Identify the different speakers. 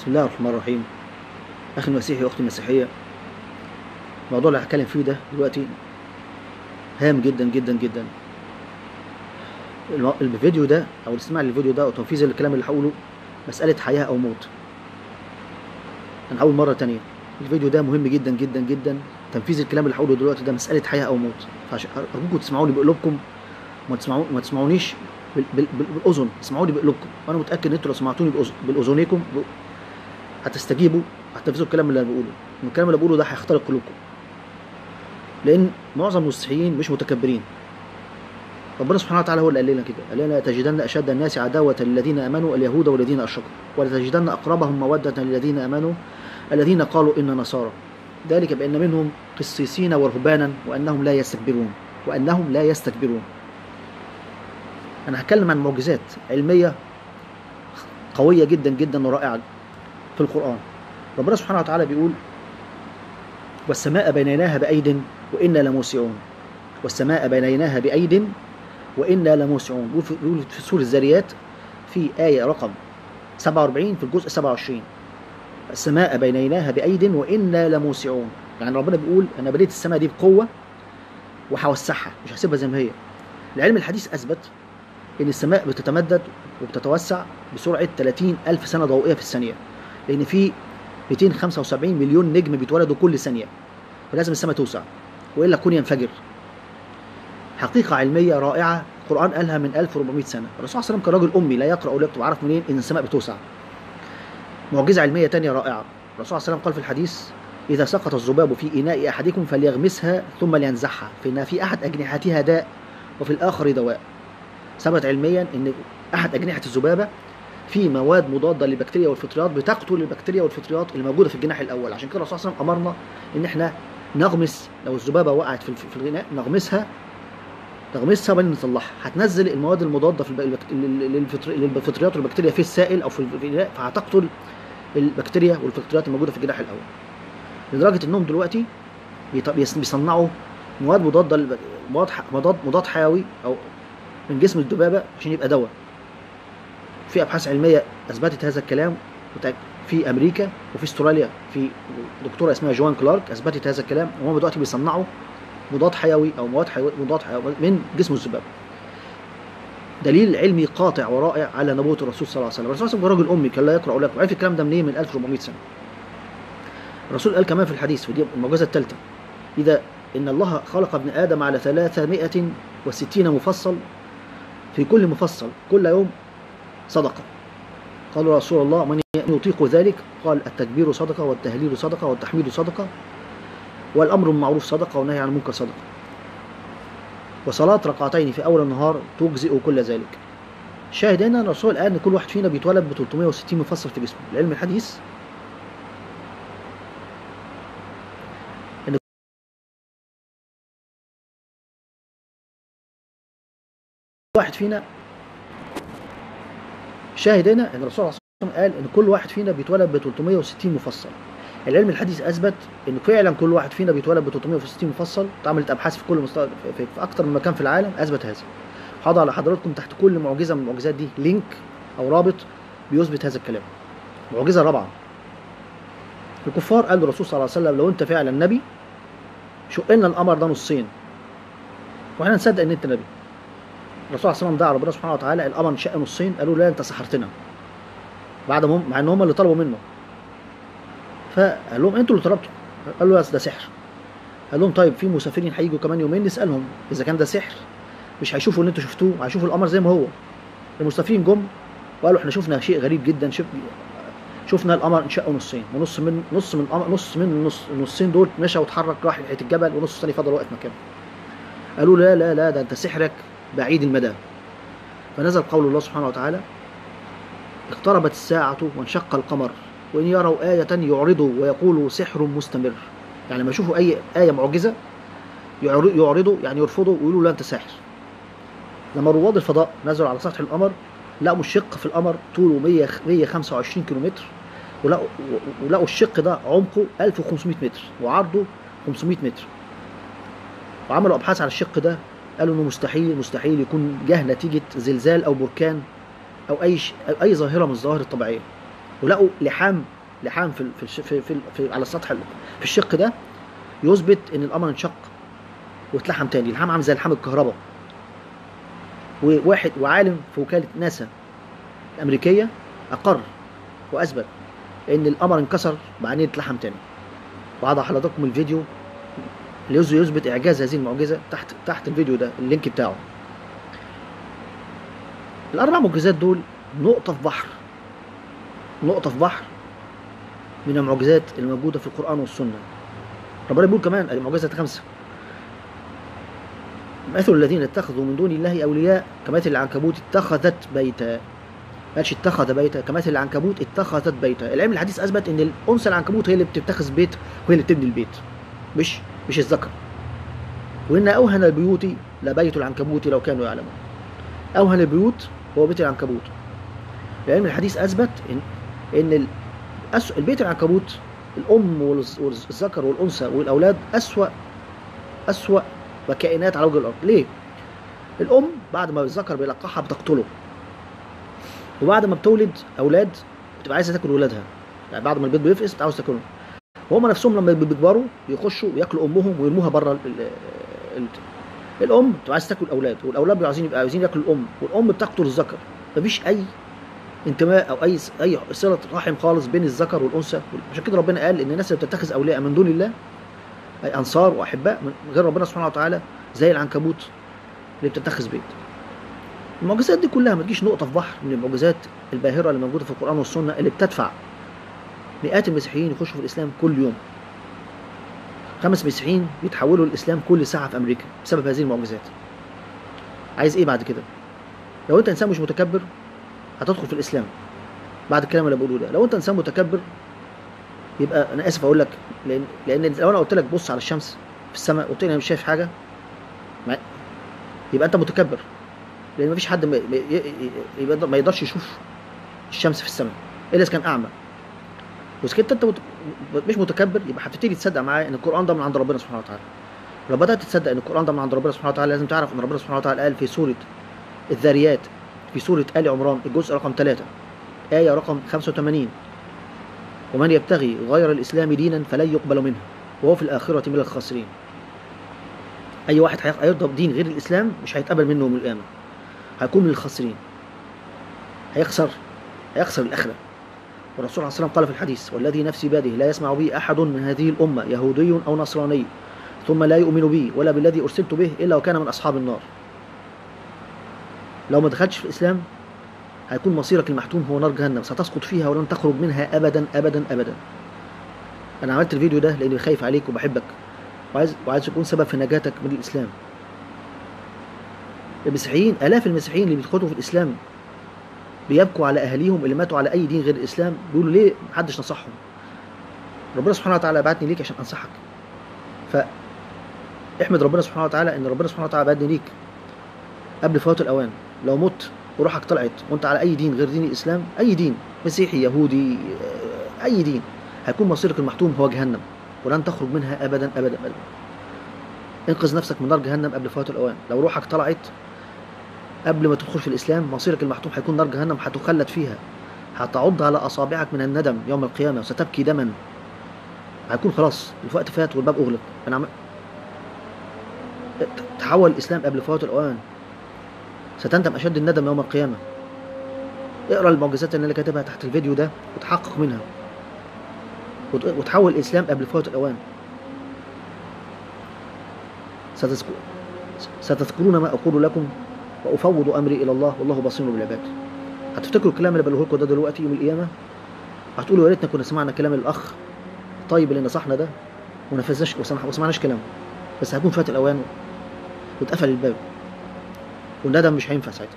Speaker 1: بسم الله الرحمن الرحيم. أخي المسيحي وأختي المسيحية الموضوع اللي هتكلم فيه ده دلوقتي هام جدا جدا جدا. الفيديو ده أو الاستماع للفيديو ده أو تنفيذ الكلام اللي هقوله مسألة حياة أو موت. أنا هقول مرة تانية. الفيديو ده مهم جدا جدا جدا. تنفيذ الكلام اللي هقوله دلوقتي ده مسألة حياة أو موت. فعشان أرجوكم تسمعوني بقلوبكم. وما تسمعونيش بال- بال- بال- بالأذن. اسمعوني بقلوبكم. وأنا متأكد إن أنتوا لو سمعتوني بالأذنيكم هتستجيبوا هتنفذوا الكلام اللي أنا بقوله. والكلام اللي بقوله ده هيخترق قلوبكم لأن معظم المسيحيين مش متكبرين. ربنا سبحانه وتعالى هو اللي قال لنا كده. قال لنا تجدن أشد الناس عداوة للذين آمنوا اليهود والذين أشركوا. ولتجدن أقربهم مودة للذين آمنوا الذين قالوا إن نصارى. ذلك بأن منهم قسيسين ورهبانا وأنهم لا يستكبرون. وأنهم لا يستكبرون. أنا هتكلم عن معجزات علمية قوية جدا جدا ورائعة. في القرآن. ربنا سبحانه وتعالى بيقول والسماء بنيناها بأيد وإنا لموسعون. والسماء بنيناها بأيد وإنا لموسعون. بيقول في- سورة الذاريات في آية رقم 47 في الجزء 27 السماء بنيناها بأيد وإنا لموسعون. يعني ربنا بيقول أنا بنيت السماء دي بقوة وهوسعها مش هسيبها زي ما هي. العلم الحديث أثبت إن السماء بتتمدد وبتتوسع بسرعة 30 ألف سنة ضوئية في الثانية. لأن في 275 مليون نجم بيتولدوا كل ثانية فلازم السماء توسع وإلا الكون ينفجر. حقيقة علمية رائعة القرآن قالها من 1400 سنة. الرسول صلى الله عليه وسلم كان راجل أمي لا يقرأ ولا يكتب عارف منين؟ إن السماء بتوسع. معجزة علمية تانية رائعة. الرسول صلى الله عليه وسلم قال في الحديث إذا سقط الذباب في إناء أحدكم فليغمسها ثم لينزعها فان في أحد أجنحتها داء وفي الآخر دواء. ثبت علميا إن أحد أجنحة الذبابة في مواد مضادة للبكتيريا والفطريات بتقتل البكتيريا والفطريات اللي موجوده في الجناح الأول. عشان كده الرسول صلى الله عليه وسلم أمرنا إن إحنا نغمس لو الذبابة وقعت في الغناء نغمسها نغمسها وبعدين نطلعها هتنزل المواد المضادة في للفطريات والبكتيريا في السائل أو في الغناء فهتقتل البكتيريا والفطريات الموجودة في الجناح الأول. لدرجة إنهم دلوقتي بيصنعوا مواد مضادة مضاد مضاد حيوي أو من جسم الذبابة عشان يبقى دواء. في أبحاث علمية أثبتت هذا الكلام في أمريكا وفي أستراليا في دكتورة اسمها جوان كلارك أثبتت هذا الكلام وهم دلوقتي بيصنعوا مضاد حيوي أو مواد حيوي مضاد حيوي من جسم الذبابه دليل علمي قاطع ورائع على نبوة الرسول صلى الله عليه وسلم. الرسول صلى الله عليه وسلم أمي كان لا يقرأ ولا يكتب. الكلام ده منين؟ من 1400 سنة. الرسول قال كمان في الحديث في دي المعجزة الثالثة. إذا إن الله خلق ابن آدم على 360 مفصل في كل مفصل كل يوم صدقة. يا رسول الله من يطيق ذلك؟ قال التكبير صدقة والتهليل صدقة والتحميد صدقة والأمر بالمعروف صدقة والنهي عن المنكر صدقة. وصلاة ركعتين في أول النهار تجزئ كل ذلك. شاهد هنا الرسول قال أن كل واحد فينا بيتولد ب 360 مفصل في جسمه. العلم الحديث؟ واحد فينا شاهد هنا إن الرسول صلى الله عليه وسلم قال إن كل واحد فينا بيتولد ب 360 مفصل. العلم الحديث أثبت إن فعلا كل واحد فينا بيتولد ب 360 مفصل اتعملت أبحاث في كل مستوى في, في, من مكان في العالم أثبت هذا. هضع لحضراتكم تحت كل معجزة من المعجزات دي لينك أو رابط بيثبت هذا الكلام. معجزة رابعة. الكفار قالوا للرسول صلى الله عليه وسلم لو أنت فعلا نبي شق لنا القمر ده نصين. وإحنا نصدق إن أنت نبي. الرسول صلى الله عليه وسلم دعا ربنا سبحانه وتعالى القمر انشق نصين قالوا لا أنت سحرتنا. بعد ما مع ان هم اللي طلبوا منه. فقال لهم أنتوا اللي طلبتوا. قالوا لا ده سحر. قال لهم طيب في مسافرين هيجوا كمان يومين نسألهم. إذا كان ده سحر مش هيشوفوا اللي أنتوا شفتوه هيشوفوا القمر زي ما هو. المسافرين جم وقالوا إحنا شفنا شيء غريب جدا شف... شفنا القمر انشق نصين ونص من نص من القمر نص من النص النصين دول مشى واتحرك راح ناحيه الجبل ونص الثاني فضل واقف مكانه. قالوا لا لا لا ده أنت سحرك. بعيد المدى فنزل قول الله سبحانه وتعالى اقتربت الساعة وانشق القمر وإن يروا آية يعرضوا ويقولوا سحر مستمر. يعني لما يشوفوا أي آية معجزة يعر- يعرضوا يعني يرفضوا ويقولوا لا أنت ساحر لما رواد الفضاء نزلوا على سطح القمر لقوا الشق في القمر طوله 100 125 كيلومتر ولقوا ولقوا الشق ده عمقه 1500 متر وعرضه 500 متر. وعملوا أبحاث على الشق ده قالوا إنه مستحيل مستحيل يكون جه نتيجه زلزال أو بركان أو أي ش... أو أي ظاهرة من الظواهر الطبيعية. ولقوا لحام لحام في في في, في, في على السطح ال- في الشق ده يثبت إن القمر انشق واتلحم تاني. الحام عامل زي لحام الكهرباء. وواحد وعالم في وكالة ناسا الامريكيه أقر وأثبت إن القمر انكسر بعدين اتلحم تاني. وهضع حضراتكم الفيديو يث- يثبت إعجاز هذه المعجزة تحت تحت الفيديو ده ال link بتاعه. الأربع معجزات دول نقطة في بحر. نقطة في بحر من المعجزات الموجودة في القرآن والسنة. ربنا بيقول كمان المعجزة خمسه مثل الذين اتخذوا من دون الله أولياء كمثل العنكبوت اتخذت بيتا. قالش اتخذ بيتا. كمثل العنكبوت اتخذت بيتا. العلم الحديث أثبت إن الأنثى العنكبوت هي اللي بتتخذ بيت وهي اللي بتبني البيت. مش؟ مش الذكر. وإن أوهن البيوت لبيت العنكبوت لو كانوا يعلمون. أوهن البيوت هو بيت العنكبوت. العلم الحديث ان إن الأس... البيت العنكبوت والز- والذكر والأنثى والأولاد اسوا أسوأ وكائنات على وجه الأرض. ليه؟ الأم بعد ما الذكر بيلقحها بتقتله. وبعد ما بتولد أولاد بتبقى عايزة تاكل ولادها. يعني بعد ما البيض بيفقس بتبقى عاوز تاكلهم. وهم نفسهم لما بيكبروا يخشوا وياكلوا امهم ويرموها بره ال... ال... ال... الام بتبقى عايزة تاكل الاولاد والاولاد بيبقوا عايزين يبقى عايزين ياكلوا الام والام بتقتل الذكر. مفيش أي انتماء أو أي أي صلة رحم خالص بين الذكر والأنثى عشان كده ربنا قال إن الناس اللي بتتخذ أولياء من دون الله أي أنصار وأحباء من غير ربنا سبحانه وتعالى زي العنكبوت اللي بتتخذ بيت. المعجزات دي كلها ما تجيش نقطة في بحر من المعجزات الباهرة اللي موجودة في القرآن والسنة اللي بتدفع مئات المسيحيين يخشوا في الإسلام كل يوم. خمس مسيحيين بيتحولوا للإسلام كل ساعة في أمريكا بسبب هذه المعجزات. عايز إيه بعد كده؟ لو أنت إنسان مش متكبر هتدخل في الإسلام. بعد الكلام اللي بقوله ده. لو أنت إنسان متكبر يبقى أنا آسف أقول لك لأن لأن لو أنا قلت لك بص على الشمس في السماء قلت لي أنا مش شايف حاجة ما يبقى أنت متكبر. لأن مفيش حد ما, يقدرش يشوف الشمس في السماء. إلا إذا كان أعمى. كنت انت مت... مش متكبر يبقى هتبتدي تصدق معايا إن القرآن ده من عند ربنا سبحانه وتعالى. لو بدأت تصدق إن القرآن ده من عند ربنا سبحانه وتعالى لازم تعرف إن ربنا سبحانه وتعالى قال في سورة الذاريات في سورة آل عمران الجزء رقم 3 آية رقم 85 ومن يبتغي غير الإسلام دينا فلن يقبل منه وهو في الآخرة من الخاسرين. أي واحد هيرضى بدين غير الإسلام مش هيتقبل منه يوم القيامة. هيكون من الخاسرين. هيخسر. هيخسر الآخرة. والرسول عليه والسلام قال في الحديث والذي نفسي بيده لا يسمع بي أحد من هذه الأمة يهودي أو نصراني ثم لا يؤمن بي ولا بالذي أرسلت به إلا وكان من أصحاب النار. لو ما دخلتش في الإسلام هيكون مصيرك المحتوم هو نار جهنم ستسقط فيها ولن تخرج منها ابدا ابدا ابدا. أنا عملت الفيديو ده لأني خايف عليك وبحبك وعايز وعايز يكون سبب في نجاتك من الإسلام. المسيحيين آلاف المسيحيين اللي بيدخلوا في الإسلام بيبكوا على أهاليهم اللي ماتوا على أي دين غير الإسلام بيقولوا ليه محدش نصحهم؟ ربنا سبحانه وتعالى بعتني ليك عشان أنصحك. ف احمد ربنا سبحانه وتعالى إن ربنا سبحانه وتعالى بعتني ليك قبل فوات الأوان. لو مت وروحك طلعت وأنت على أي دين غير دين الإسلام أي دين مسيحي يهودي آه، أي دين هيكون مصيرك المحتوم هو جهنم ولن تخرج منها ابدا ابدا ابدا. انقذ نفسك من نار جهنم قبل فوات الأوان. لو روحك طلعت قبل ما تدخل في الإسلام مصيرك المحتوم هيكون نار جهنم هتخلد فيها. هتعض على أصابعك من الندم يوم القيامة وستبكي دما. هيكون خلاص الوقت فات والباب أغلق. أنا عم... تحول الإسلام قبل فوات الاوان ستندم أشد الندم يوم القيامة. اقرأ المعجزات اللي أنا كاتبها تحت الفيديو ده وتحقق منها. وت- وتحول الإسلام قبل فوات الاوان ستذكر ستذكرون ما أقول لكم وأفوض أمري إلى الله والله بصير بالعباد هتفتكروا الكلام اللي بقوله لكم ده دلوقتي يوم القيامة؟ هتقولوا يا ريتنا كنا سمعنا كلام الأخ الطيب اللي نصحنا ده ونفذناش وسمعناش كلامه. بس هيكون فات الأوان واتقفل الباب. والندم مش هينفع ساعتها.